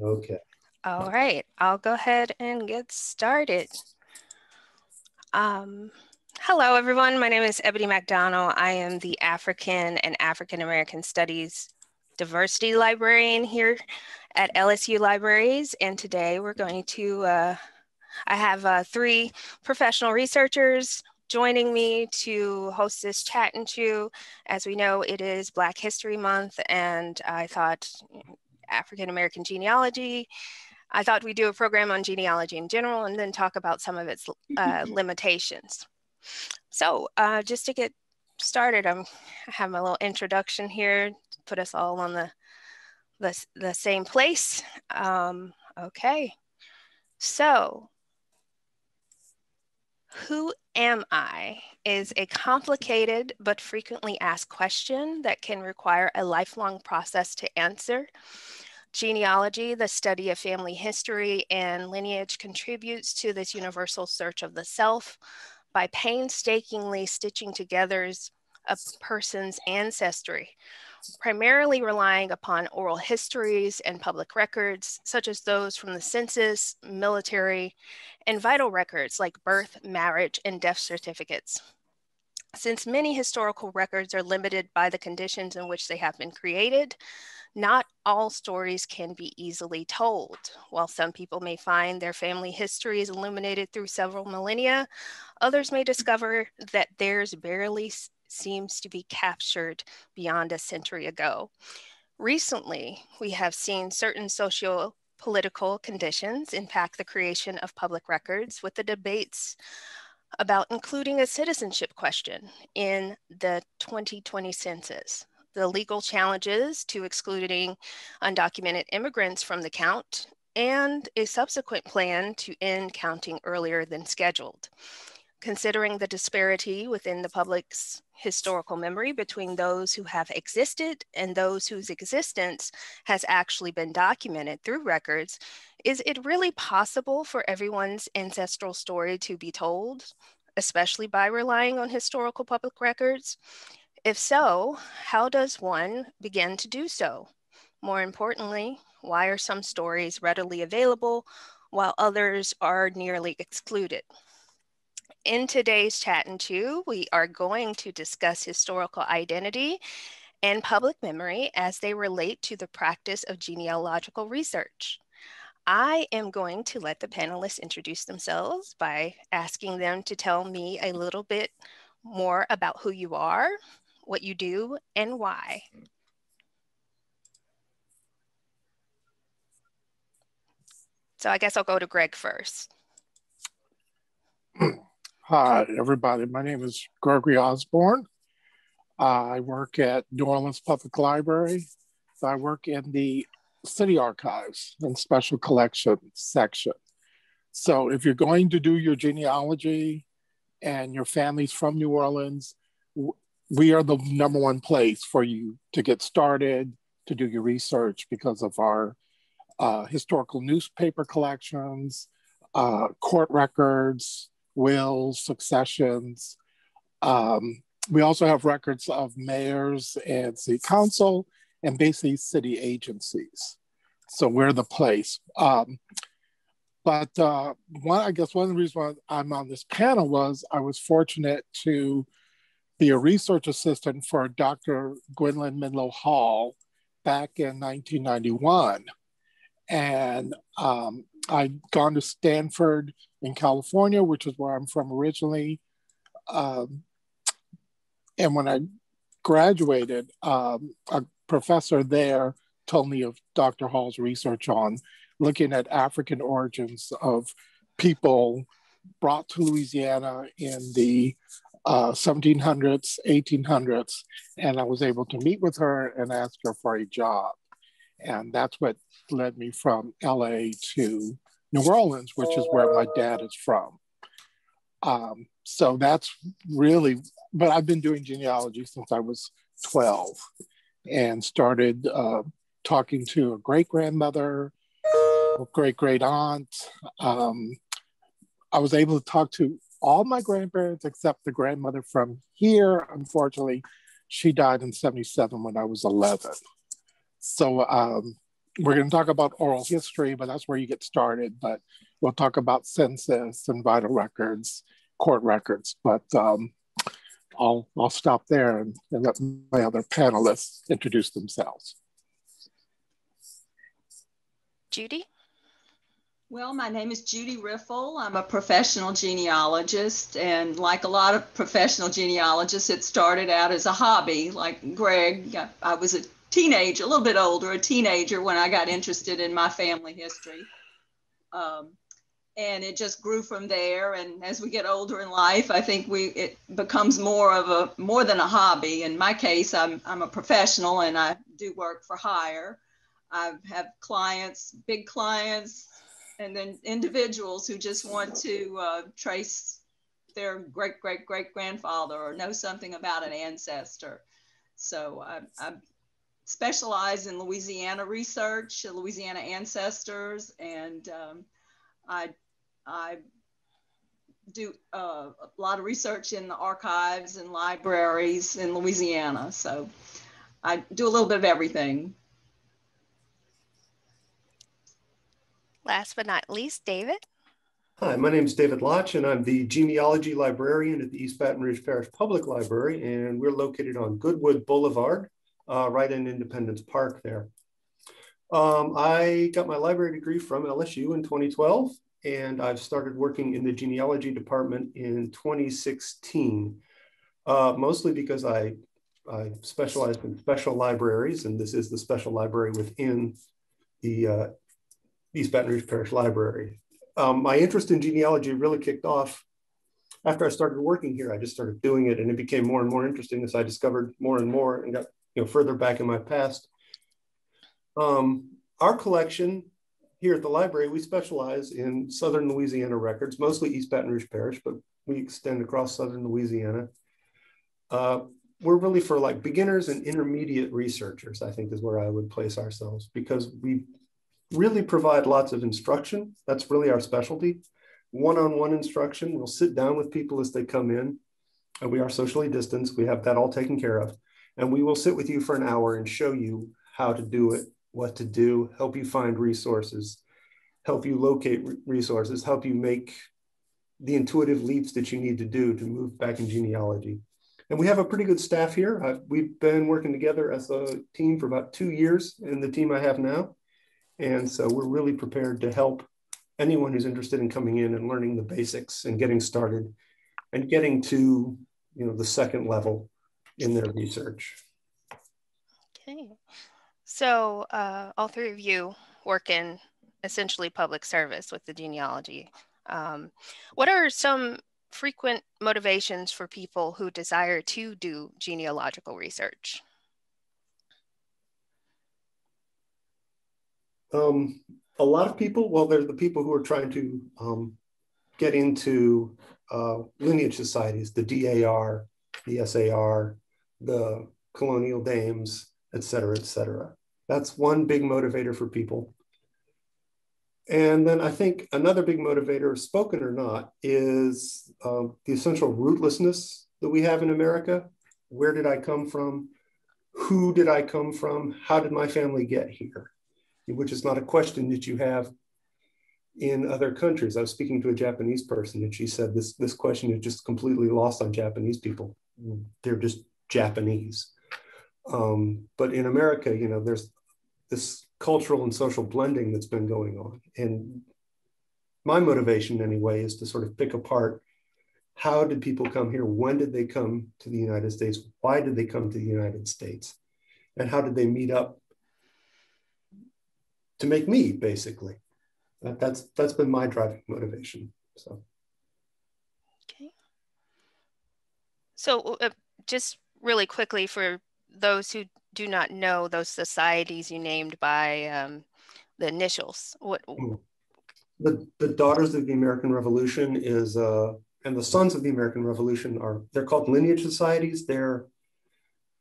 Okay. All right, I'll go ahead and get started. Um, hello, everyone. My name is Ebony McDonald. I am the African and African American Studies Diversity Librarian here at LSU Libraries. And today we're going to, uh, I have uh, three professional researchers joining me to host this chat and chew. As we know, it is Black History Month, and I thought African American genealogy. I thought we'd do a program on genealogy in general and then talk about some of its uh, limitations. So uh, just to get started, I'm, I have my little introduction here, to put us all on the, the, the same place. Um, okay, so who am I is a complicated but frequently asked question that can require a lifelong process to answer. Genealogy, the study of family history and lineage, contributes to this universal search of the self by painstakingly stitching together a person's ancestry, primarily relying upon oral histories and public records, such as those from the census, military, and vital records like birth, marriage, and death certificates. Since many historical records are limited by the conditions in which they have been created, not all stories can be easily told. While some people may find their family history is illuminated through several millennia, others may discover that theirs barely seems to be captured beyond a century ago. Recently, we have seen certain socio political conditions impact the creation of public records with the debates about including a citizenship question in the 2020 census the legal challenges to excluding undocumented immigrants from the count, and a subsequent plan to end counting earlier than scheduled. Considering the disparity within the public's historical memory between those who have existed and those whose existence has actually been documented through records, is it really possible for everyone's ancestral story to be told, especially by relying on historical public records? If so, how does one begin to do so? More importantly, why are some stories readily available while others are nearly excluded? In today's chat and chew, we are going to discuss historical identity and public memory as they relate to the practice of genealogical research. I am going to let the panelists introduce themselves by asking them to tell me a little bit more about who you are, what you do, and why. So I guess I'll go to Greg first. Hi, everybody. My name is Gregory Osborn. Uh, I work at New Orleans Public Library. I work in the city archives and special collections section. So if you're going to do your genealogy and your family's from New Orleans, we are the number one place for you to get started, to do your research because of our uh, historical newspaper collections, uh, court records, wills, successions. Um, we also have records of mayors and city council and basically city agencies. So we're the place. Um, but uh, one, I guess one of the reasons I'm on this panel was I was fortunate to be a research assistant for Dr. Gwendolyn Midlo Hall back in 1991. And um, I'd gone to Stanford in California, which is where I'm from originally. Um, and when I graduated, um, a professor there told me of Dr. Hall's research on looking at African origins of people brought to Louisiana in the uh, 1700s, 1800s, and I was able to meet with her and ask her for a job. And that's what led me from LA to New Orleans, which is where my dad is from. Um, so that's really, but I've been doing genealogy since I was 12 and started uh, talking to a great grandmother, great great aunt. Um, I was able to talk to all my grandparents except the grandmother from here. Unfortunately, she died in 77 when I was 11. So um, we're going to talk about oral history, but that's where you get started. But we'll talk about census and vital records, court records. But um, I'll I'll stop there and, and let my other panelists introduce themselves. Judy. Well, my name is Judy Riffel. I'm a professional genealogist, and like a lot of professional genealogists, it started out as a hobby. Like Greg, I was a teenager, a little bit older, a teenager when I got interested in my family history. Um, and it just grew from there. And as we get older in life, I think we it becomes more of a more than a hobby. In my case, I'm I'm a professional and I do work for hire. I have clients, big clients, and then individuals who just want to uh, trace their great great great grandfather or know something about an ancestor. So I, I specialize in Louisiana research, Louisiana ancestors, and um, I I do uh, a lot of research in the archives and libraries in Louisiana. So I do a little bit of everything. Last but not least, David. Hi, my name is David Laatsch, and I'm the genealogy librarian at the East Baton Rouge Parish Public Library, and we're located on Goodwood Boulevard, uh, right in Independence Park there. Um, I got my library degree from LSU in 2012, and I've started working in the genealogy department in 2016, uh, mostly because I, I specialized in special libraries, and this is the special library within the uh, East Baton Rouge Parish Library. Um, my interest in genealogy really kicked off after I started working here. I just started doing it, and it became more and more interesting as I discovered more and more and got you know further back in my past. Um, our collection here at the library, we specialize in Southern Louisiana records, mostly East Baton Rouge Parish, but we extend across Southern Louisiana. Uh, we're really for like beginners and intermediate researchers, I think is where I would place ourselves because we really provide lots of instruction. That's really our specialty. One-on-one instruction. We'll sit down with people as they come in. And we are socially distanced. We have that all taken care of. And we will sit with you for an hour and show you how to do it, what to do, help you find resources, help you locate resources, help you make the intuitive leaps that you need to do to move back in genealogy. And we have a pretty good staff here. I've, we've been working together as a team for about two years in the team I have now. And so we're really prepared to help anyone who's interested in coming in and learning the basics and getting started and getting to you know the second level in their research. Okay. So uh, all three of you work in essentially public service with the genealogy. Um, what are some frequent motivations for people who desire to do genealogical research? Um, a lot of people, well, there's the people who are trying to um, get into uh, lineage societies, the DAR, the SAR, the colonial dames, et cetera, et cetera. That's one big motivator for people. And then I think another big motivator, spoken or not, is um, the essential rootlessness that we have in America. Where did I come from? Who did I come from? How did my family get here? which is not a question that you have in other countries. I was speaking to a Japanese person and she said this, this question is just completely lost on Japanese people. They're just Japanese. Um, but in America, you know, there's this cultural and social blending that's been going on. And my motivation, anyway, is to sort of pick apart how did people come here? When did they come to the United States? Why did they come to the United States? And how did they meet up to make me basically. That, that's that's been my driving motivation. So. Okay. So uh, just really quickly for those who do not know those societies you named by um, the initials, what? Hmm. The the Daughters of the American Revolution is uh, and the Sons of the American Revolution are they're called lineage societies. They're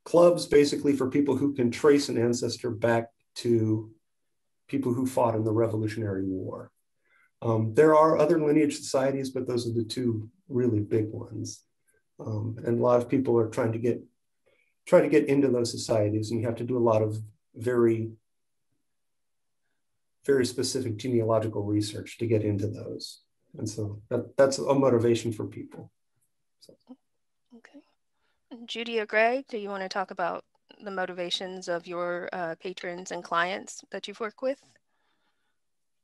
clubs basically for people who can trace an ancestor back to people who fought in the Revolutionary War. Um, there are other lineage societies, but those are the two really big ones. Um, and a lot of people are trying to get try to get into those societies, and you have to do a lot of very very specific genealogical research to get into those. And so that, that's a motivation for people. So. Okay. Judy or Greg, do you want to talk about the motivations of your uh, patrons and clients that you've worked with?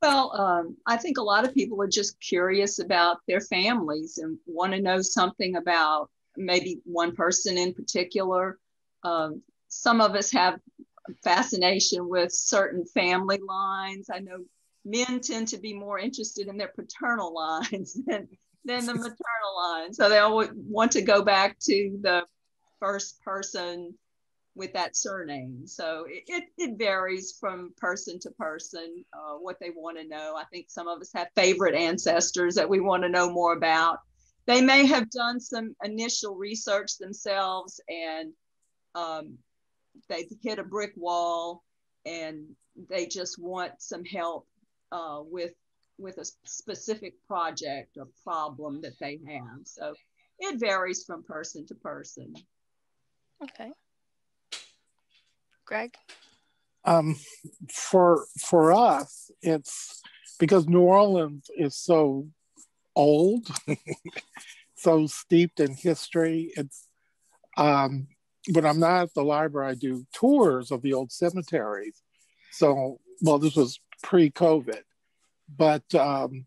Well, um, I think a lot of people are just curious about their families and want to know something about maybe one person in particular. Um, some of us have fascination with certain family lines. I know men tend to be more interested in their paternal lines than, than the maternal lines. So they always want to go back to the first person with that surname. So it, it, it varies from person to person uh, what they want to know. I think some of us have favorite ancestors that we want to know more about. They may have done some initial research themselves and um, they've hit a brick wall and they just want some help uh, with with a specific project or problem that they have. So it varies from person to person. Okay. Greg? Um, for for us, it's because New Orleans is so old, so steeped in history. It's um, when I'm not at the library, I do tours of the old cemeteries. So, well, this was pre-COVID, but um,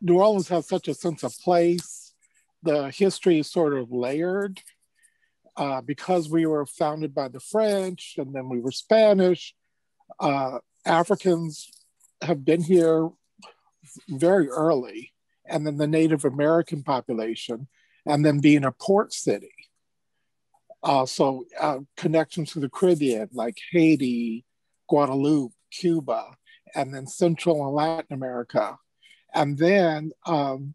New Orleans has such a sense of place. The history is sort of layered uh, because we were founded by the French and then we were Spanish, uh, Africans have been here very early, and then the Native American population, and then being a port city. Uh, so uh, connections to the Caribbean, like Haiti, Guadeloupe, Cuba, and then Central and Latin America. And then um,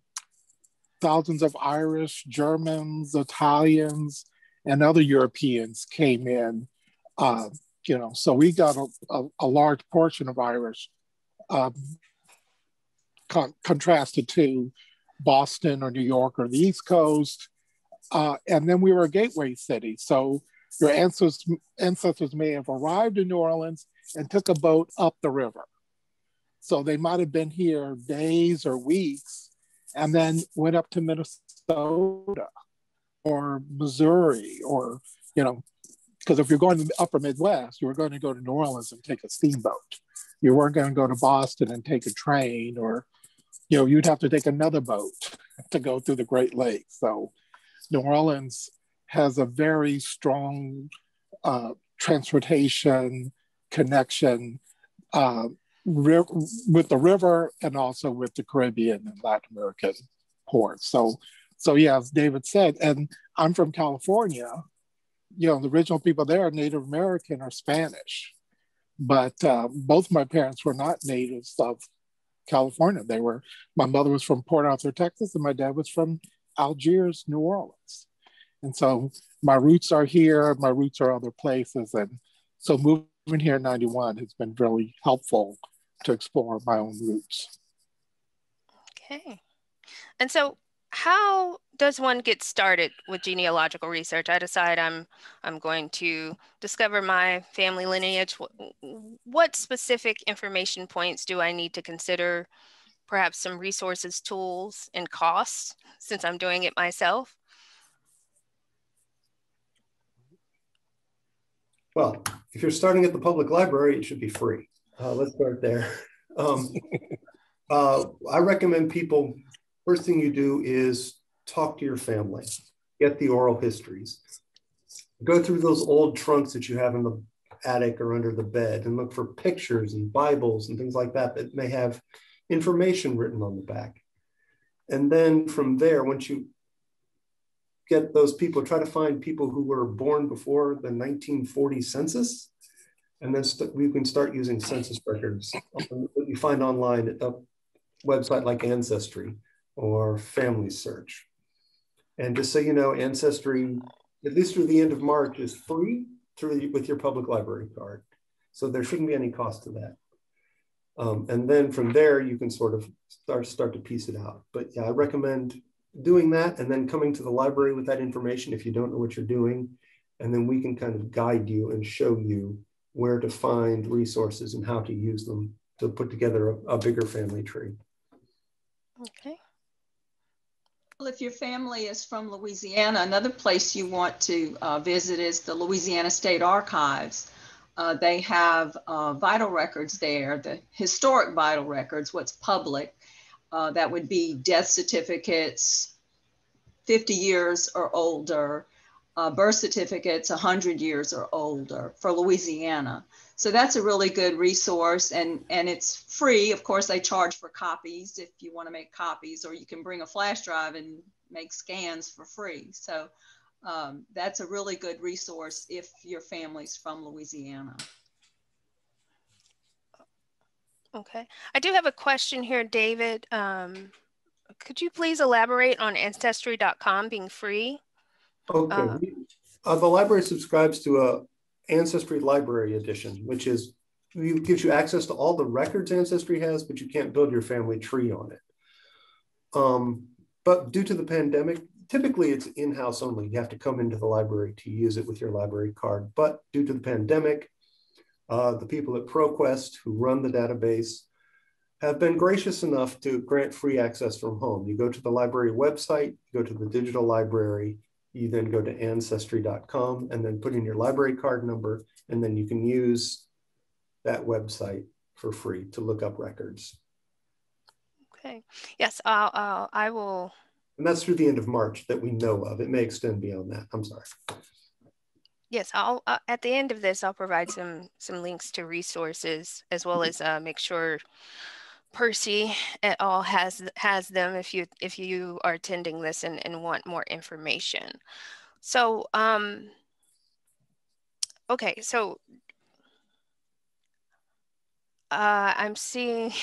thousands of Irish, Germans, Italians, and other Europeans came in. Uh, you know, so we got a, a, a large portion of Irish, um, con- contrasted to Boston or New York or the East Coast. Uh, and then we were a gateway city. So your ancestors, ancestors may have arrived in New Orleans and took a boat up the river. So they might have been here days or weeks and then went up to Minnesota or Missouri or, you know, because if you're going to the upper Midwest, you were going to go to New Orleans and take a steamboat. You weren't going to go to Boston and take a train or, you know, you'd have to take another boat to go through the Great Lakes. So New Orleans has a very strong uh, transportation connection uh, ri- with the river and also with the Caribbean and Latin American ports. So so yeah, as David said, and I'm from California. You know, the original people there are Native American or Spanish, but uh, both my parents were not natives of California. They were. My mother was from Port Arthur, Texas, and my dad was from Algiers, New Orleans. And so my roots are here. My roots are other places, and so moving here in '91 has been really helpful to explore my own roots. Okay. And so how does one get started with genealogical research? I decide I'm I'm going to discover my family lineage. What specific information points do I need to consider? Perhaps some resources, tools, and costs since I'm doing it myself. Well, if you're starting at the public library, it should be free. Uh, let's start there. Um, uh, I recommend people First thing you do is talk to your family, get the oral histories, go through those old trunks that you have in the attic or under the bed and look for pictures and Bibles and things like that that may have information written on the back. And then from there, once you get those people, try to find people who were born before the 1940 census. And then st- we can start using census records that you find online at a website like Ancestry or Family Search. And just so you know, Ancestry, at least through the end of March, is free through with your public library card. So there shouldn't be any cost to that. Um, and then from there, you can sort of start, start to piece it out. But yeah, I recommend doing that and then coming to the library with that information if you don't know what you're doing. And then we can kind of guide you and show you where to find resources and how to use them to put together a, a bigger family tree. Okay. Well, if your family is from Louisiana, another place you want to uh, visit is the Louisiana State Archives. Uh, they have uh, vital records there, the historic vital records, what's public. Uh, that would be death certificates, 50 years or older, uh, birth certificates 100 years or older for Louisiana. So that's a really good resource and, and it's free. Of course, they charge for copies if you want to make copies, or you can bring a flash drive and make scans for free. So um, that's a really good resource if your family's from Louisiana. Okay. I do have a question here, David. Um, could you please elaborate on ancestry.com being free? Okay. Uh, uh, the library subscribes to a Ancestry Library Edition, which is gives you access to all the records Ancestry has, but you can't build your family tree on it. Um, but due to the pandemic, typically it's in-house only. You have to come into the library to use it with your library card. But due to the pandemic, uh, the people at ProQuest who run the database have been gracious enough to grant free access from home. You go to the library website, you go to the digital library, you then go to ancestry.com and then put in your library card number, and then you can use that website for free to look up records. Okay. Yes, I'll, I'll I will. And that's through the end of March that we know of. It may extend beyond that. I'm sorry. Yes, I'll uh, at the end of this, I'll provide some some links to resources as well as uh, make sure Percy et al has has them if you if you are attending this and, and want more information. So um, okay, so uh, I'm seeing.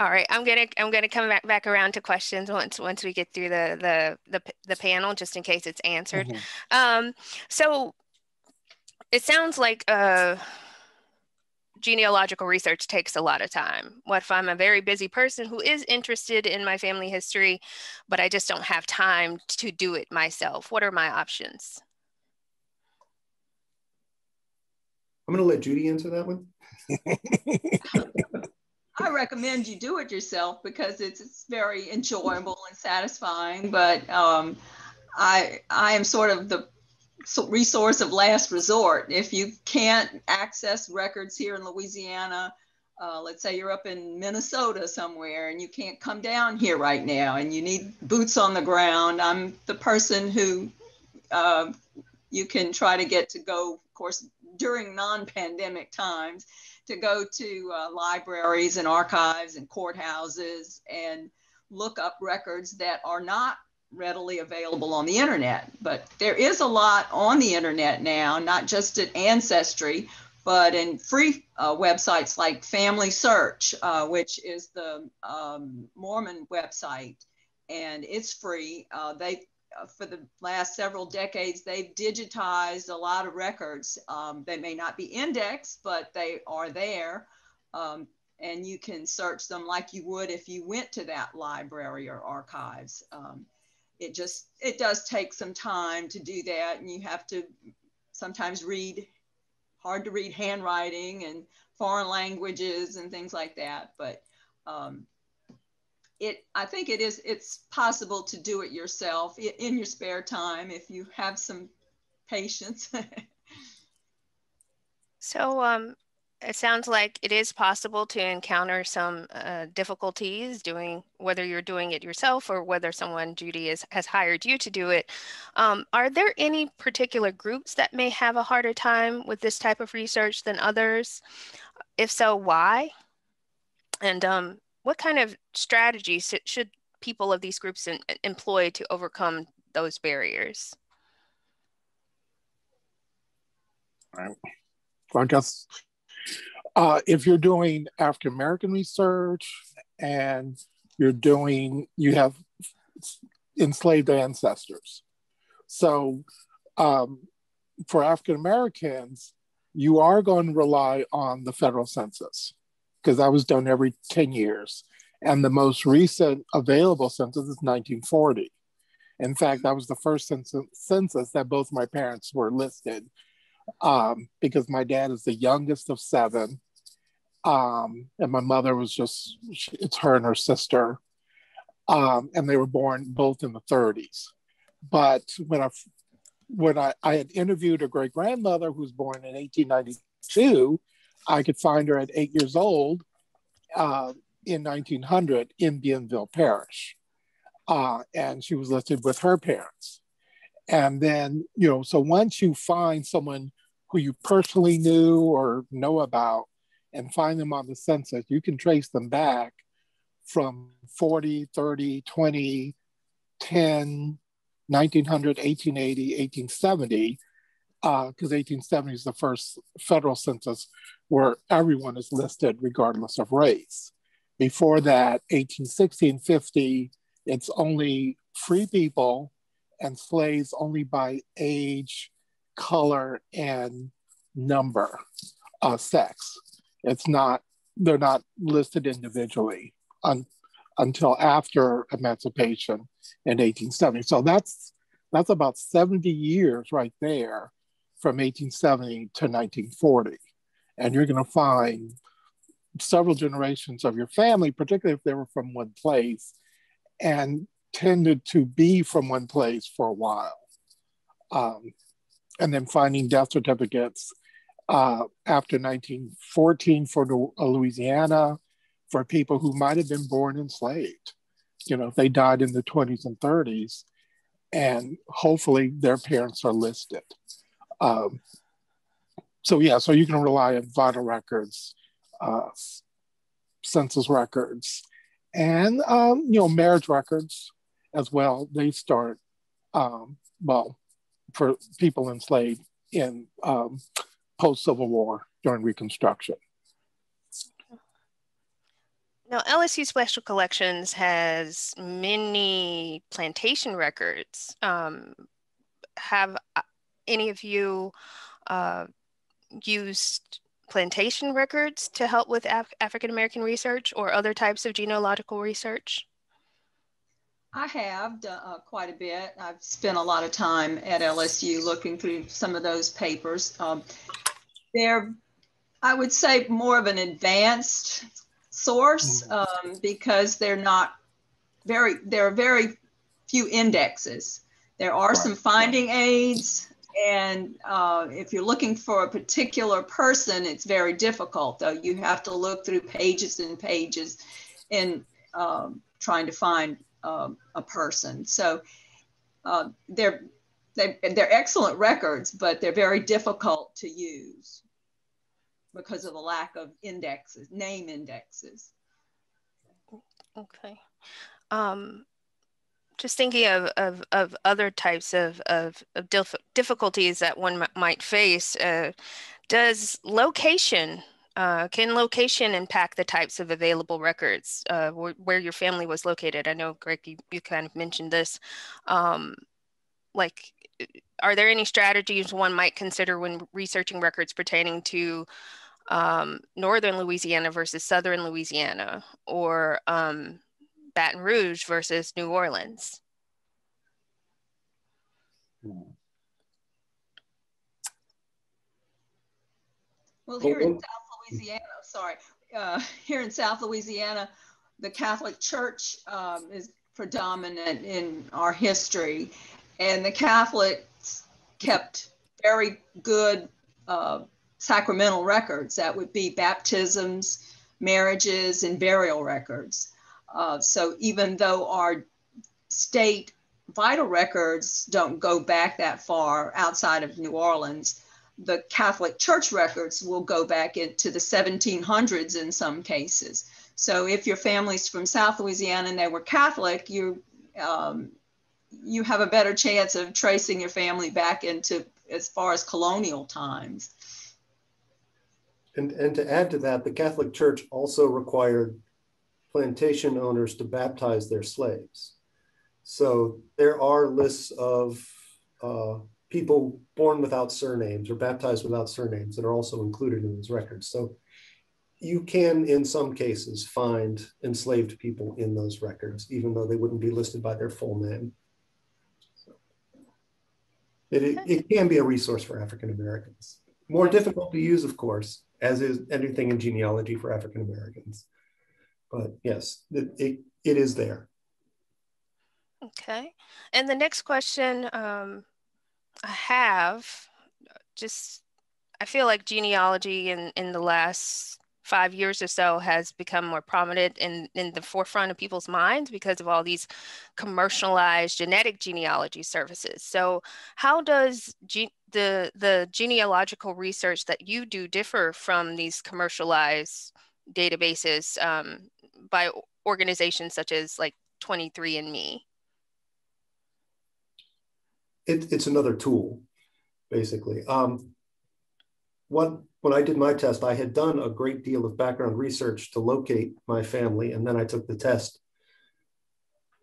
All right, I'm gonna I'm gonna come back back around to questions once once we get through the the the, the panel, just in case it's answered. Mm -hmm. Um, so it sounds like uh genealogical research takes a lot of time. What if I'm a very busy person who is interested in my family history, but I just don't have time to do it myself? What are my options? I'm going to let Judy answer that one. I recommend you do it yourself because it's, it's very enjoyable and satisfying. But um, I I am sort of the resource of last resort. If you can't access records here in Louisiana, uh, let's say you're up in Minnesota somewhere and you can't come down here right now and you need boots on the ground, I'm the person who uh, you can try to get to go, of course, during non pandemic times, to go to uh, libraries and archives and courthouses and look up records that are not readily available on the internet. But there is a lot on the internet now, not just at Ancestry, but in free uh, websites like Family Search, uh, which is the um, Mormon website, and it's free. Uh, they uh, for the last several decades, they've digitized a lot of records. Um, they may not be indexed, but they are there. Um, and you can search them like you would if you went to that library or archives. Um, it just it does take some time to do that and you have to sometimes read hard to read handwriting and foreign languages and things like that but um, it i think it is it's possible to do it yourself in your spare time if you have some patience. So um, it sounds like it is possible to encounter some uh, difficulties doing whether you're doing it yourself or whether someone Judy is, has hired you to do it. Um, are there any particular groups that may have a harder time with this type of research than others? If so, why? And um, what kind of strategies should people of these groups in, employ to overcome those barriers? I guess uh, if you're doing African American research and you're doing, you have enslaved ancestors. So um, for African Americans, you are going to rely on the federal census because that was done every 10 years. And the most recent available census is 1940. In fact, that was the first census, census that both my parents were listed um, because my dad is the youngest of seven. Um, and my mother was just, it's her and her sister. Um, and they were born both in the 30s. But when I, when I, I had interviewed a great grandmother who was born in 1892, I could find her at eight years old uh, in 1900 in Bienville Parish. Uh, and she was listed with her parents. And then, you know, so once you find someone who you personally knew or know about and find them on the census, you can trace them back from 40, 30, 20, 10, 1900, 1880, 1870, because uh, 1870 is the first federal census where everyone is listed regardless of race. Before that, 1860 and 50, it's only free people and slaves only by age, color, and number, uh, sex. It's not, they're not listed individually un, until after emancipation in 1870. So that's, that's about 70 years right there from 1870 to 1940. And you're going to find several generations of your family, particularly if they were from one place, and tended to be from one place for a while. Um, and then finding death certificates uh, after 1914 for uh, Louisiana for people who might have been born enslaved. You know, if they died in the 20s and 30s, and hopefully their parents are listed. Um, so yeah, so you can rely on vital records, uh, census records, and um, you know marriage records as well. They start um, well for people enslaved in um, post Civil War during Reconstruction. Now, LSU Special Collections has many plantation records. Um, have uh, any of you uh, used plantation records to help with Af African American research or other types of genealogical research? I have uh, quite a bit. I've spent a lot of time at LSU looking through some of those papers. Um, they're, I would say, more of an advanced source mm-hmm. um, because they're not very, there are very few indexes. There are some finding aids, and uh, if you're looking for a particular person, it's very difficult, though. You have to look through pages and pages in um, trying to find um, a person. So uh, they're, they, are they are excellent records, but they're very difficult to use because of the lack of indexes, name indexes. Okay. Um, just thinking of, of, of other types of, of, of dif difficulties that one might face, uh, does location, uh, can location impact the types of available records uh, where, where, your family was located? I know, Greg, you, you kind of mentioned this. Um, like, are there any strategies one might consider when researching records pertaining to um, northern Louisiana versus southern Louisiana or um, Baton Rouge versus New Orleans? Well, here in South Louisiana, sorry, uh, here in South Louisiana, the Catholic Church um, is predominant in our history, and the Catholics kept very good uh, sacramental records. That would be baptisms, marriages, and burial records. Uh, so even though our state vital records don't go back that far outside of New Orleans, the Catholic Church records will go back into the 1700s in some cases. So if your family's from South Louisiana and they were Catholic, you um, you have a better chance of tracing your family back into as far as colonial times. And, and to add to that, the Catholic Church also required plantation owners to baptize their slaves. So there are lists of uh, people born without surnames or baptized without surnames that are also included in those records. So you can, in some cases, find enslaved people in those records, even though they wouldn't be listed by their full name. It, it, it can be a resource for African Americans. More difficult to use, of course, as is anything in genealogy for African Americans. But yes, it, it, it is there. Okay. And the next question um, have just, I feel like genealogy in, in the last five years or so has become more prominent in, in the forefront of people's minds because of all these commercialized genetic genealogy services. So how does ge- the, the genealogical research that you do differ from these commercialized databases um, by organizations such as like 23andMe? It, it's another tool, basically. Um, what when I did my test, I had done a great deal of background research to locate my family, and then I took the test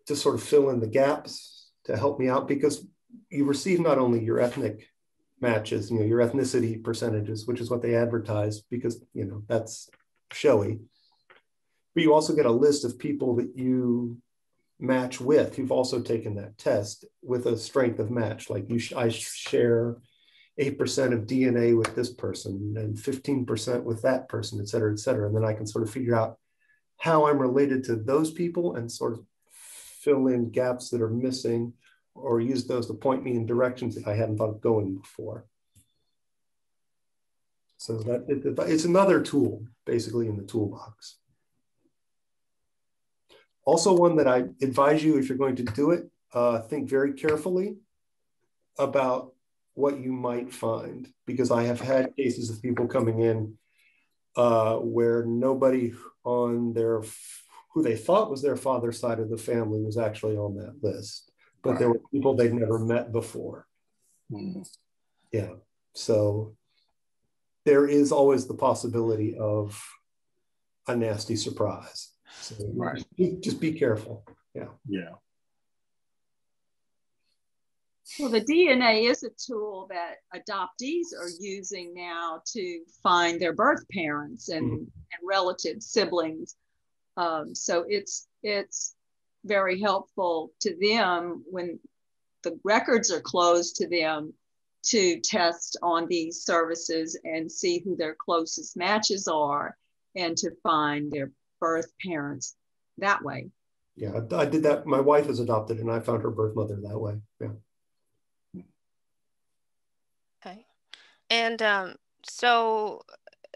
to sort of fill in the gaps to help me out because you receive not only your ethnic matches, you know, your ethnicity percentages, which is what they advertise because you know that's showy, but you also get a list of people that you match with who've also taken that test with a strength of match. Like you, sh- I share 8% of DNA with this person and 15% with that person, et cetera, et cetera. And then I can sort of figure out how I'm related to those people and sort of fill in gaps that are missing or use those to point me in directions that I hadn't thought of going before. So that it, it's another tool basically in the toolbox. Also one that I advise you if you're going to do it, uh, think very carefully about what you might find because I have had cases of people coming in uh, where nobody on their who they thought was their father's side of the family was actually on that list, but right. there were people they'd never met before. Hmm. Yeah, so there is always the possibility of a nasty surprise. So right. just be careful. Yeah. Yeah. Well, the DNA is a tool that adoptees are using now to find their birth parents and, mm-hmm. and relative siblings. Um, so it's it's very helpful to them when the records are closed to them to test on these services and see who their closest matches are and to find their birth parents that way. Yeah, I did that. My wife is adopted and I found her birth mother that way. Yeah. Okay. And um, so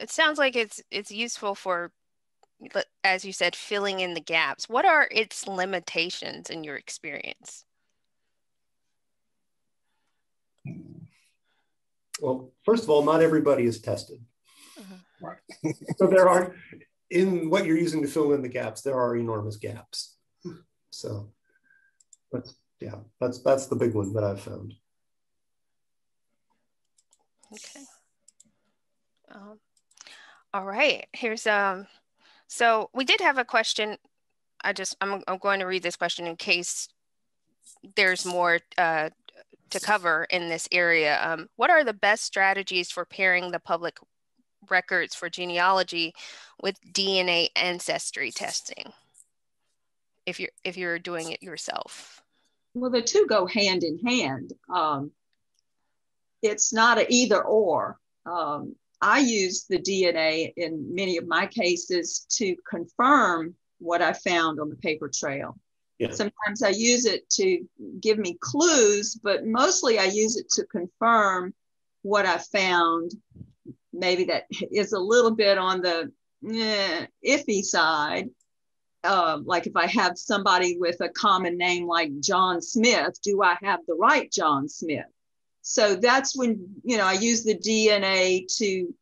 it sounds like it's it's useful for as you said filling in the gaps. What are its limitations in your experience? Well, first of all, not everybody is tested. Mm-hmm. Right. so there are in what you're using to fill in the gaps, there are enormous gaps. So that's yeah, that's that's the big one that I've found. Okay. Um, all right. Here's um. So we did have a question. I just I'm I'm going to read this question in case there's more uh, to cover in this area. Um, what are the best strategies for pairing the public records for genealogy with DNA ancestry testing? If you're if you're doing it yourself. Well, the two go hand in hand. Um, it's not an either or. Um, I use the DNA in many of my cases to confirm what I found on the paper trail. Yeah. Sometimes I use it to give me clues, but mostly I use it to confirm what I found. Maybe that is a little bit on the eh, iffy side. Uh, like if I have somebody with a common name like John Smith, do I have the right John Smith? So that's when, you know, I use the DNA to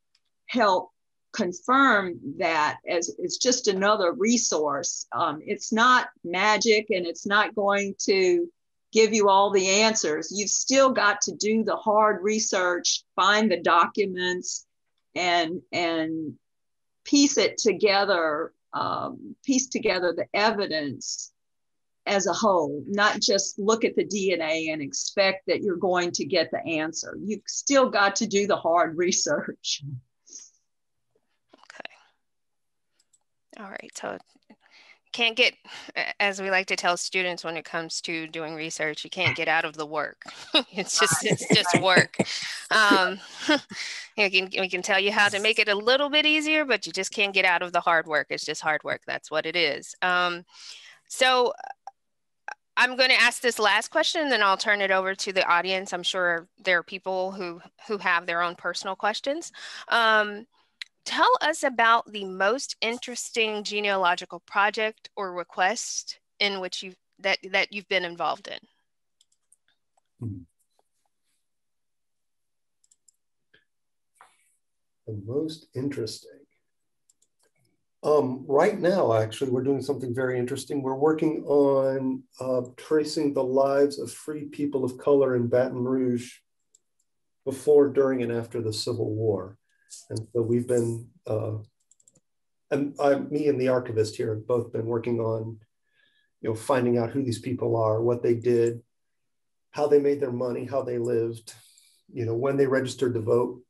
help confirm that as it's just another resource. Um, it's not magic and it's not going to give you all the answers. You've still got to do the hard research, find the documents, and and piece it together, um, piece together the evidence as a whole, not just look at the DNA and expect that you're going to get the answer. You've still got to do the hard research. Okay. All right. So can't get as we like to tell students when it comes to doing research you can't get out of the work. It's just it's just work. Um, we, can, we can tell you how to make it a little bit easier but you just can't get out of the hard work. It's just hard work. That's what it is. Um, so i'm going to ask this last question and then i'll turn it over to the audience. I'm sure there are people who who have their own personal questions. Um, tell us about the most interesting genealogical project or request in which you that that you've been involved in. The most interesting. Um, right now, actually, we're doing something very interesting. We're working on uh, tracing the lives of free people of color in Baton Rouge before, during, and after the Civil War. And so we've been, uh, and I, me and the archivist here have both been working on, you know, finding out who these people are, what they did, how they made their money, how they lived, you know, when they registered to vote,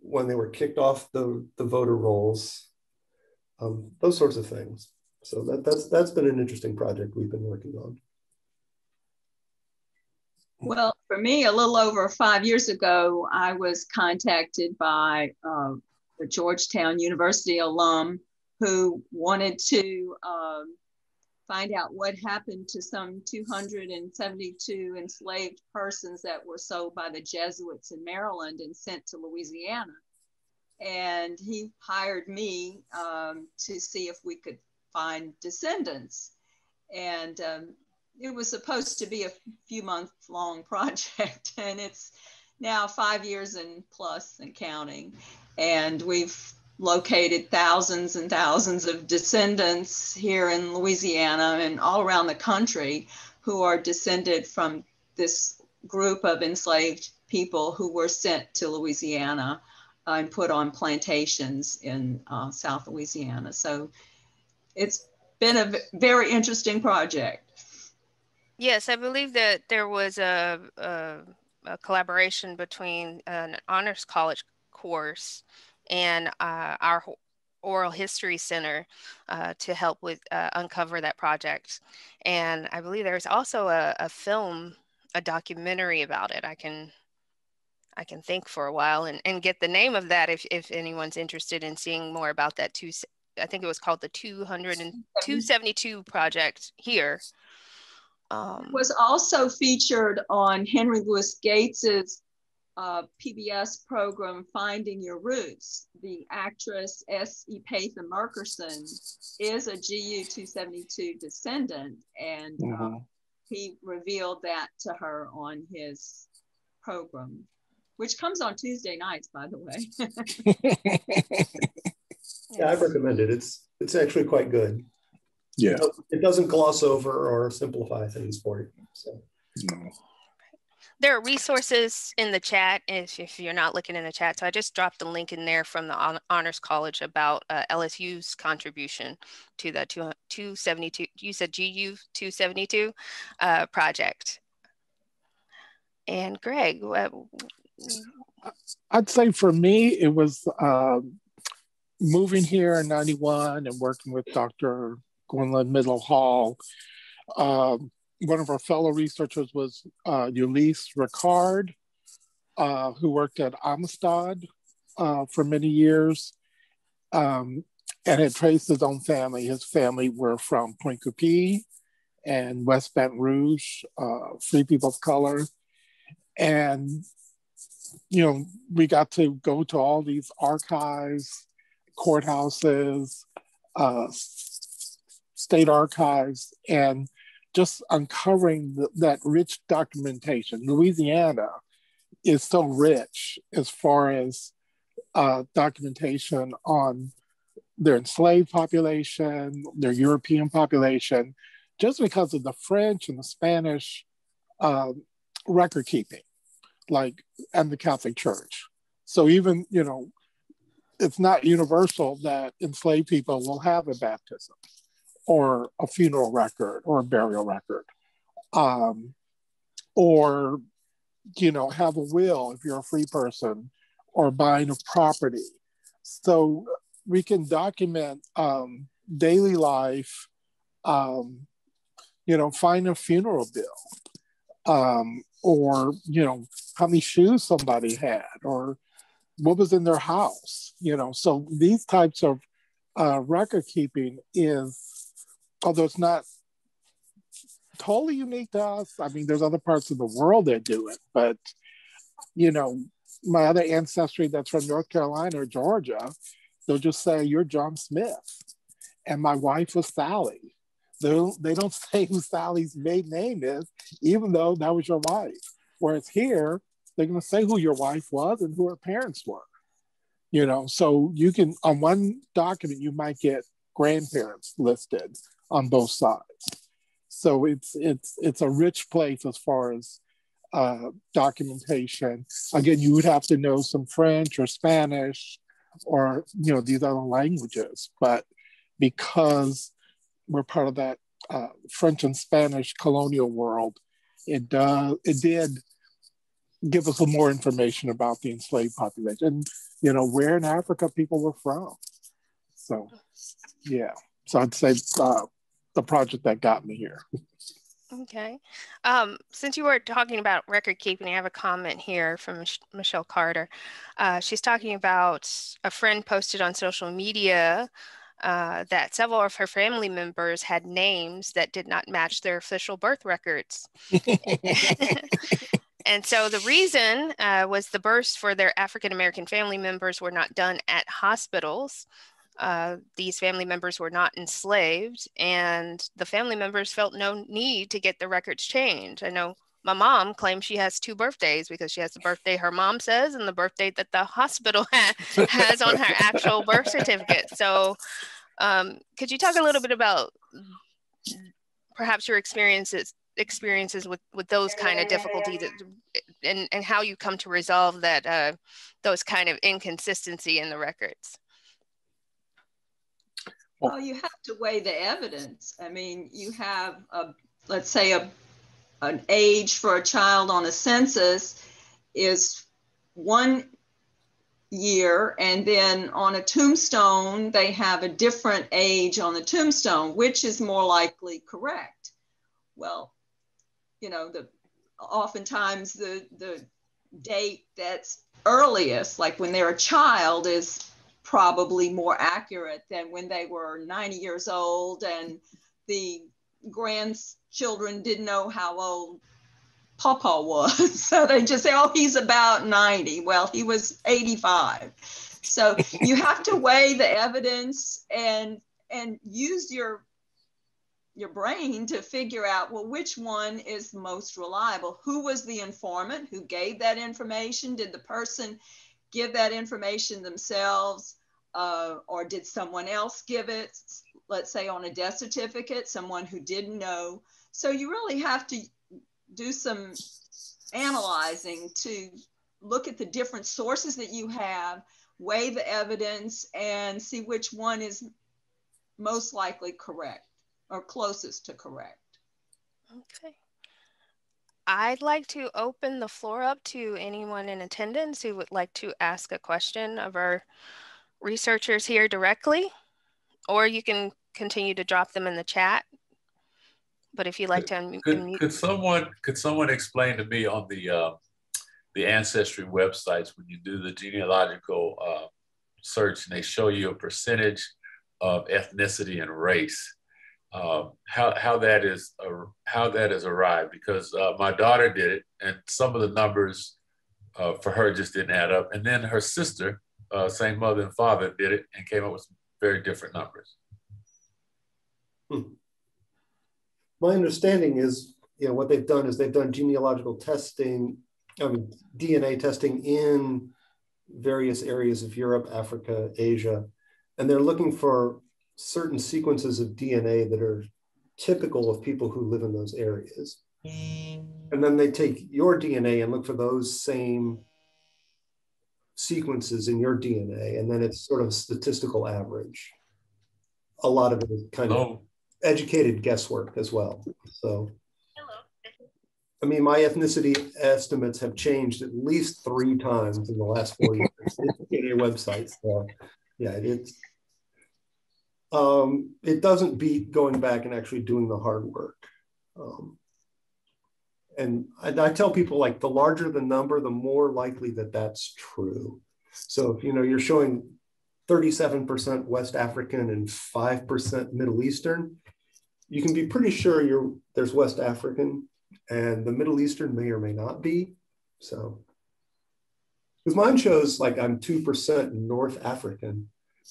when they were kicked off the, the voter rolls, um, those sorts of things. So that, that's that's been an interesting project we've been working on. Well, for me, a little over five years ago, I was contacted by uh, a Georgetown University alum who wanted to um, find out what happened to some 272 enslaved persons that were sold by the Jesuits in Maryland and sent to Louisiana. And he hired me um, to see if we could find descendants. And um, it was supposed to be a few month long project and it's now five years and plus and counting. And we've located thousands and thousands of descendants here in louisiana and all around the country who are descended from this group of enslaved people who were sent to louisiana uh, and put on plantations in uh, south louisiana. So it's been a very interesting project Yes, I believe that there was a, a, a collaboration between an honors college course and uh, our oral history center uh, to help with uh, uncover that project. And I believe there's also a, a, film, a documentary about it. I can I can think for a while and, and get the name of that if, if anyone's interested in seeing more about that too. I think it was called the 200 and 272 project here um, was also featured on Henry Louis Gates's uh, PBS program, Finding Your Roots. The actress S. Epatha Merkerson is a GU 272 descendant, and mm-hmm. uh, he revealed that to her on his program, which comes on Tuesday nights, by the way. yeah, I recommend it. It's it's actually quite good yeah it doesn't gloss over or simplify things for you so no. there are resources in the chat if, if you're not looking in the chat so i just dropped a link in there from the honors college about uh, lsu's contribution to the 272 you said gu 272 uh, project and greg what, i'd say for me it was uh, moving here in 91 and working with dr Gwendolyn Midlo Hall. Um, one of our fellow researchers was uh, Ulysses Ricard, uh, who worked at Amistad uh, for many years um, and had traced his own family. His family were from Pointe Coupee and West Baton Rouge, uh, free people of color. And, you know, we got to go to all these archives, courthouses, uh, state archives and just uncovering the, that rich documentation. Louisiana is so rich as far as uh, documentation on their enslaved population, their European population, just because of the French and the Spanish uh, record keeping, like, and the Catholic Church. So even, you know, it's not universal that enslaved people will have a baptism or a funeral record or a burial record um, or you know have a will if you're a free person or buying a property so we can document um, daily life um, you know, find a funeral bill, um, or you know, how many shoes somebody had, or what was in their house. You know, so these types of uh, record keeping is, although it's not totally unique to us. I mean, there's other parts of the world that do it, but you know, my other ancestry that's from North Carolina or Georgia, they'll just say you're John Smith, and my wife was Sally. They don't, they don't say who Sally's maiden name is, even though that was your wife. Whereas here, they're going to say who your wife was and who her parents were. You know, so you can on one document you might get grandparents listed on both sides so it's it's it's a rich place as far as uh, documentation. Again, you would have to know some French or Spanish or you know these other languages, but because we're part of that uh, French and Spanish colonial world, it it did give us some more information about the enslaved population and you know where in Africa people were from. So yeah, so I'd say uh, the project that got me here. Okay. Um, since you were talking about record keeping, I have a comment here from Mich- Michelle Carter. Uh, she's talking about a friend posted on social media uh, that several of her family members had names that did not match their official birth records. and so the reason uh, was the births for their African American family members were not done at hospitals uh, these family members were not enslaved, and the family members felt no need to get the records changed. I know my mom claims she has two birthdays because she has the birthday her mom says and the birthday that the hospital ha- has on her actual birth certificate. So, um, could you talk a little bit about perhaps your experiences experiences with with those kind of difficulties and and how you come to resolve that uh, those kind of inconsistency in the records? Well, you have to weigh the evidence. I mean, you have a, let's say a, an age for a child on a census is one year, and then on a tombstone, they have a different age on the tombstone, which is more likely correct. Well, you know, the oftentimes the the date that's earliest, like when they're a child, is probably more accurate than when they were 90 years old and the grandchildren didn't know how old Papa was. so they just say, oh, he's about 90. Well, he was 85. So you have to weigh the evidence and and use your your brain to figure out well which one is most reliable who was the informant who gave that information did the person give that information themselves uh, or did someone else give it let's say on a death certificate someone who didn't know? So you really have to do some analyzing to look at the different sources that you have weigh the evidence and see which one is most likely correct or closest to correct. Okay. I'd like to open the floor up to anyone in attendance who would like to ask a question of our researchers here directly, or you can continue to drop them in the chat. But if you'd like to unmute, could, could someone could someone explain to me on the uh, the ancestry websites when you do the genealogical uh, search and they show you a percentage of ethnicity and race, uh, how how that is uh, how that is arrived? Because uh, my daughter did it and some of the numbers uh, for her just didn't add up, and then her sister, uh, same mother and father, did it and came up with very different numbers. Hmm. My understanding is, you know, what they've done is they've done genealogical testing, I mean, DNA testing in various areas of Europe, Africa, Asia, and they're looking for certain sequences of DNA that are typical of people who live in those areas. And then they take your DNA and look for those same sequences in your DNA, and then it's sort of statistical average. A lot of it is kind of oh. educated guesswork as well. So, I mean, my ethnicity estimates have changed at least three times in the last four years in your website. So, yeah, it's um, it doesn't beat going back and actually doing the hard work. Um, and I, I, tell people like the larger the number, the more likely that that's true. So if you know you're showing 37% West African and 5% Middle Eastern, you can be pretty sure you're there's West African and the Middle Eastern may or may not be. So because mine shows like I'm 2% North African,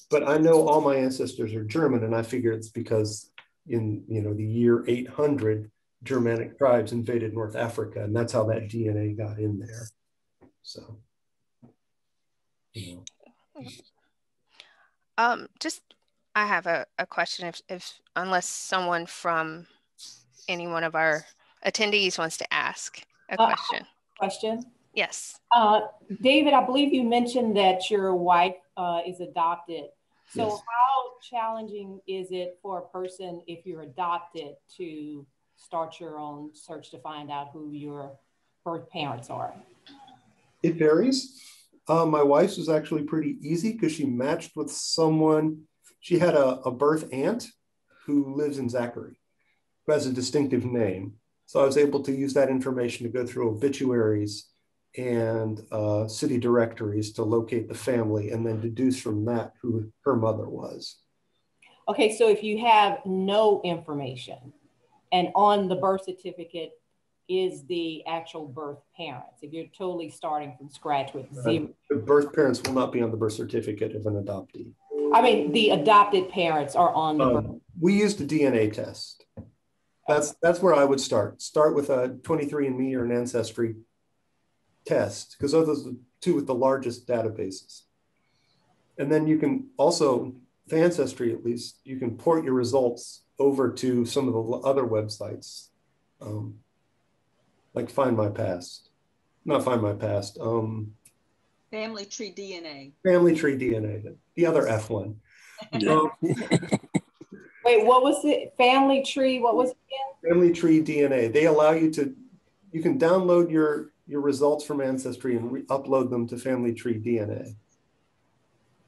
but I know all my ancestors are German, and I figure it's because in you know the year 800, Germanic tribes invaded North Africa, and that's how that DNA got in there. So, um, just I have a, a question. If, if unless someone from any one of our attendees wants to ask a uh, question. Uh, question. Yes. Uh, David, I believe you mentioned that your wife uh, is adopted. So, yes. how challenging is it for a person if you're adopted to start your own search to find out who your birth parents are? It varies. Uh, my wife's was actually pretty easy because she matched with someone. She had a, a birth aunt who lives in Zachary, who has a distinctive name. So I was able to use that information to go through obituaries and uh, city directories to locate the family and then deduce from that who her mother was. Okay, so if you have no information and on the birth certificate is the actual birth parents, if you're totally starting from scratch with zero. the birth parents will not be on the birth certificate of an adoptee. I mean, the adopted parents are on the um, birth. We use the DNA test. That's that's where I would start. Start with a 23andMe or an ancestry test because those are the two with the largest databases. And then you can also, for Ancestry at least, you can port your results over to some of the other websites, um, like Find My Past, not Find My Past, um, Family Tree DNA. Family Tree DNA, the other F one. Um, Wait, what was it? Family Tree, what was it again? Family Tree DNA. They allow you to, you can download your your results from Ancestry and re- upload them to Family Tree DNA.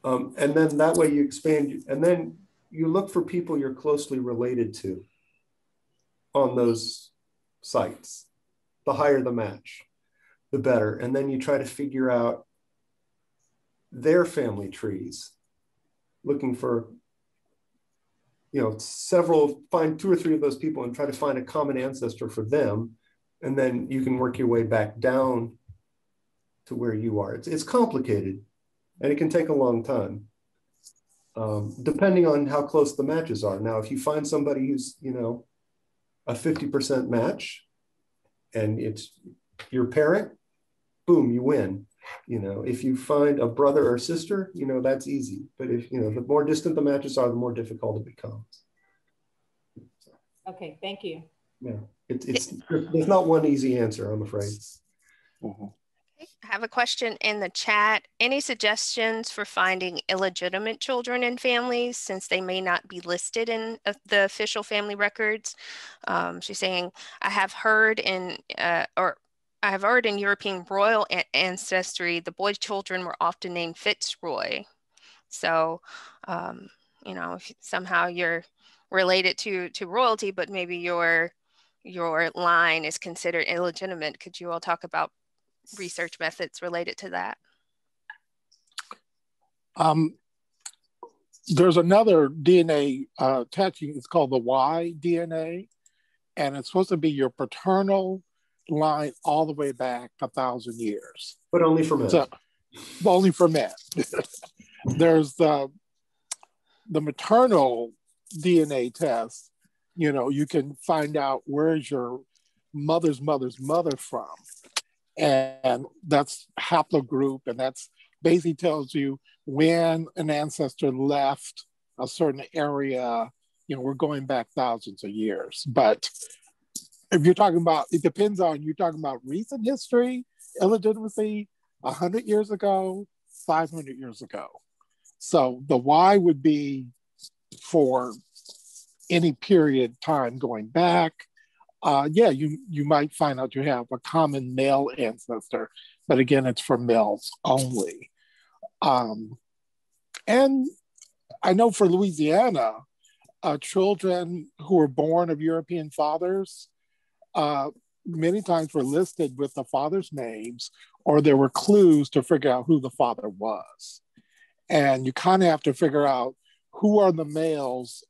Um, and then that way you expand, and then you look for people you're closely related to on those sites. The higher the match, the better. And then you try to figure out their family trees, looking for, you know, several, find two or three of those people and try to find a common ancestor for them and then you can work your way back down to where you are. It's, it's complicated and it can take a long time, um, depending on how close the matches are. Now, if you find somebody who's, you know, a 50% match and it's your parent, boom, you win. You know, if you find a brother or sister, you know, that's easy. But if, you know, the more distant the matches are, the more difficult it becomes. Okay, thank you. Yeah. It, it's there's not one easy answer, I'm afraid. Mm-hmm. I have a question in the chat. Any suggestions for finding illegitimate children in families since they may not be listed in uh, the official family records? Um, she's saying, I have heard in, uh, or I have heard in European royal ancestry, the boy children were often named Fitzroy. So, um, you know, if somehow you're related to to royalty, but maybe you're your line is considered illegitimate. Could you all talk about research methods related to that? Um, there's another DNA uh, attaching, it's called the Y DNA, and it's supposed to be your paternal line all the way back a thousand years. But only for men. So, only for men. there's the, the maternal DNA test, you know, you can find out where's your mother's mother's mother from. And that's haplogroup, and that's basically tells you when an ancestor left a certain area. You know, we're going back thousands of years. But if you're talking about, it depends on you're talking about recent history, illegitimacy, 100 years ago, 500 years ago. So the Y would be for any period time going back, uh, yeah, you you might find out you have a common male ancestor, but again, it's for males only. Um, and I know for Louisiana, uh, children who were born of European fathers uh, many times were listed with the father's names, or there were clues to figure out who the father was. And you kind of have to figure out who are the males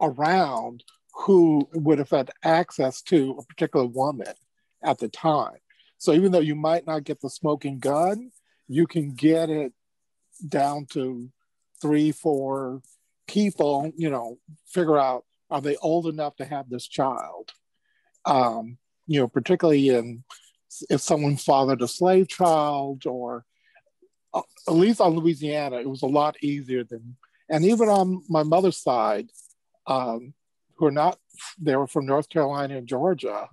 around who would have had access to a particular woman at the time. So even though you might not get the smoking gun, you can get it down to three, four people, you know, figure out are they old enough to have this child? Um, you know, particularly in if someone fathered a slave child or uh, at least on Louisiana, it was a lot easier than, and even on my mother's side, um, who are not, they were from North Carolina and Georgia,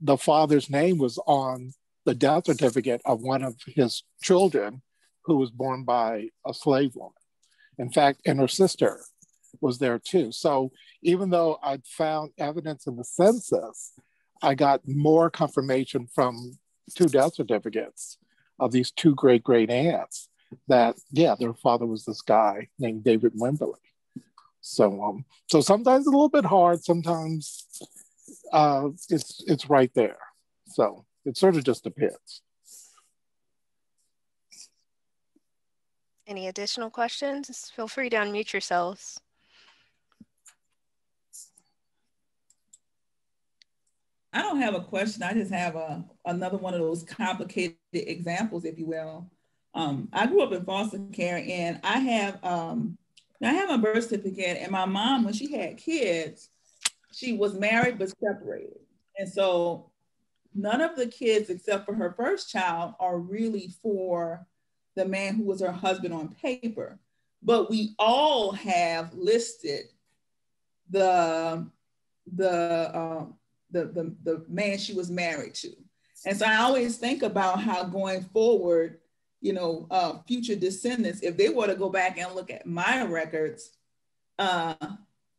the father's name was on the death certificate of one of his children who was born by a slave woman. In fact, and her sister was there too. So even though I'd found evidence in the census, I got more confirmation from two death certificates of these two great great aunts that yeah, their father was this guy named David Wimberly. So um, so sometimes it's a little bit hard, sometimes uh, it's it's right there. So it sort of just depends. Any additional questions? Feel free to unmute yourselves. I don't have a question. I just have a another one of those complicated examples, if you will. Um, I grew up in foster care, and I have um, I have a birth certificate, and my mom, when she had kids, she was married but separated, and so none of the kids except for her first child are really for the man who was her husband on paper. But we all have listed the the um, the, the the man she was married to. And so I always think about how going forward, you know, uh, future descendants, if they were to go back and look at my records, uh,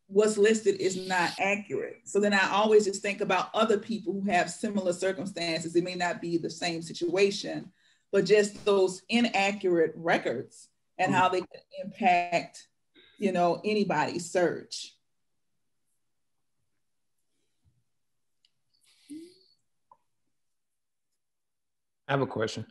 what's listed is not accurate. So then I always just think about other people who have similar circumstances. It may not be the same situation, but just those inaccurate records and how they can impact, you know, anybody's search. I have a question.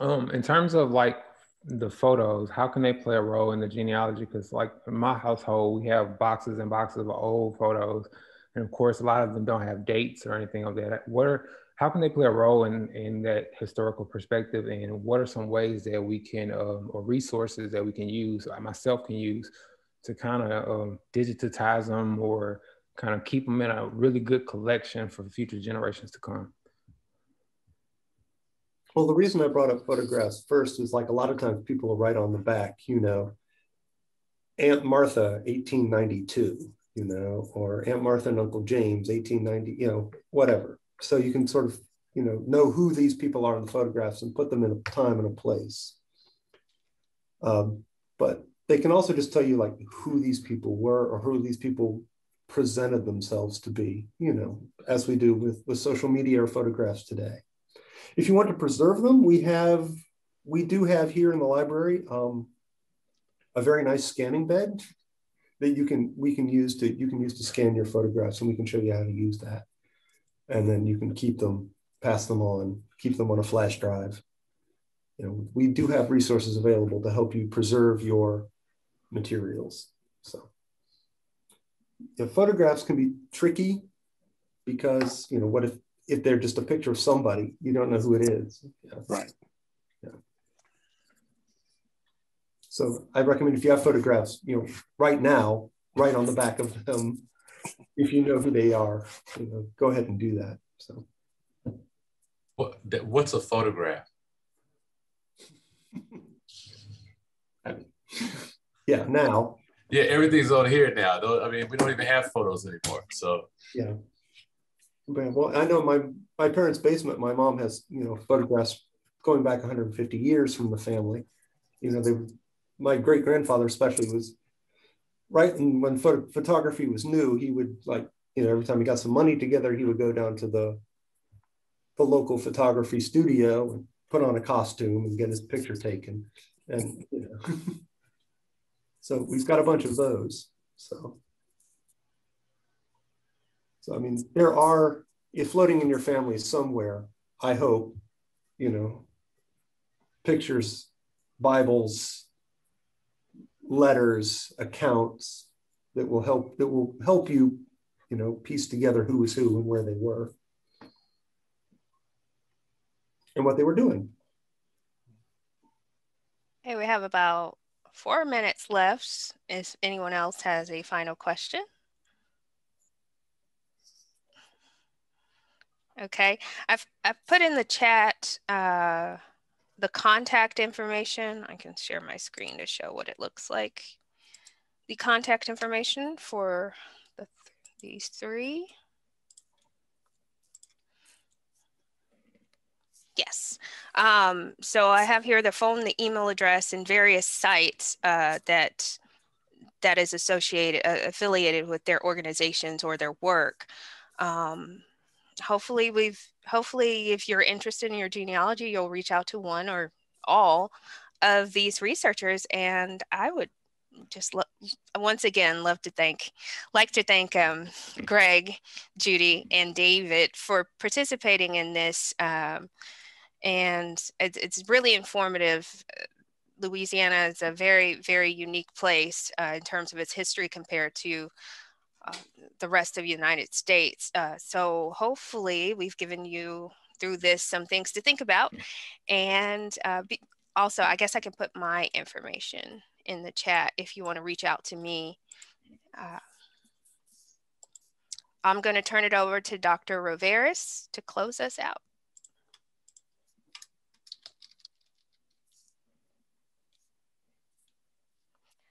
Um, in terms of like the photos, how can they play a role in the genealogy? Because like in my household, we have boxes and boxes of old photos, and of course, a lot of them don't have dates or anything of that. What are how can they play a role in, in that historical perspective and what are some ways that we can um, or resources that we can use I myself can use to kind of um, digitize them or kind of keep them in a really good collection for future generations to come well the reason i brought up photographs first is like a lot of times people write on the back you know aunt martha 1892 you know or aunt martha and uncle james 1890 you know whatever. So you can sort of you know know who these people are in the photographs and put them in a time and a place. Um, but they can also just tell you like who these people were or who these people presented themselves to be you know as we do with with social media or photographs today if you want to preserve them we have we do have here in the library um, a very nice scanning bed that you can we can use to you can use to scan your photographs and we can show you how to use that and then you can keep them, pass them on, keep them on a flash drive. You know, we do have resources available to help you preserve your materials. So the photographs can be tricky because, you know, what if, if they're just a picture of somebody, you don't know who it is. Yeah. Right. Yeah. So I recommend if you have photographs, you know, right now, right on the back of them, if you know who they are, you know, go ahead and do that. So, what what's a photograph? yeah, now. Yeah, everything's on here now. I mean, we don't even have photos anymore. So yeah. Well, I know my my parents' basement. My mom has you know photographs going back 150 years from the family. You know, they my great grandfather especially was right and when photo- photography was new he would like you know every time he got some money together he would go down to the the local photography studio and put on a costume and get his picture taken and you know So we've got a bunch of those. So, so I mean, there are, if floating in your family somewhere, I hope, you know, pictures, Bibles, letters, accounts that will help that will help you, you know, piece together who was who and where they were and what they were doing. Okay, we have about four minutes left. If anyone else has a final question. Okay, I've, I've put in the chat uh, the contact information. I can share my screen to show what it looks like. The contact information for the th these three. Yes. Um, so I have here the phone, the email address, and various sites uh, that that is associated, uh, affiliated with their organizations or their work. Um, hopefully, we've hopefully, if you're interested in your genealogy, you'll reach out to one or all of these researchers, and I would just lo- once again love to thank like to thank um, greg judy and david for participating in this um, and it's, it's really informative. Louisiana is a very, very unique place uh, in terms of its history compared to uh, the rest of the United States. Uh, so hopefully we've given you through this some things to think about. And uh, be, also, I guess I can put my information in the chat if you want to reach out to me. Uh, I'm going to turn it over to Dr. Rovaris to close us out.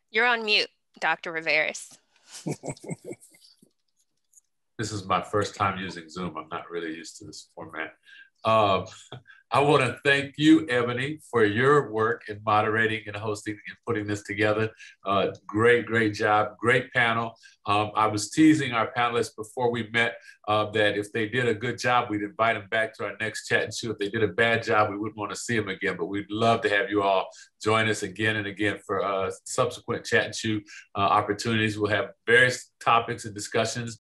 You're on mute, Dr. Rovaris. This is my first time using Zoom. I'm not really used to this format. Uh, I want to thank you, Ebony, for your work in moderating and hosting and putting this together. Uh, great, great job. Great panel. Um, I was teasing our panelists before we met uh, that if they did a good job, we'd invite them back to our next chat and chew. If they did a bad job, we wouldn't want to see them again. But we'd love to have you all join us again and again for uh, subsequent chat and chew uh, opportunities. We'll have various topics and discussions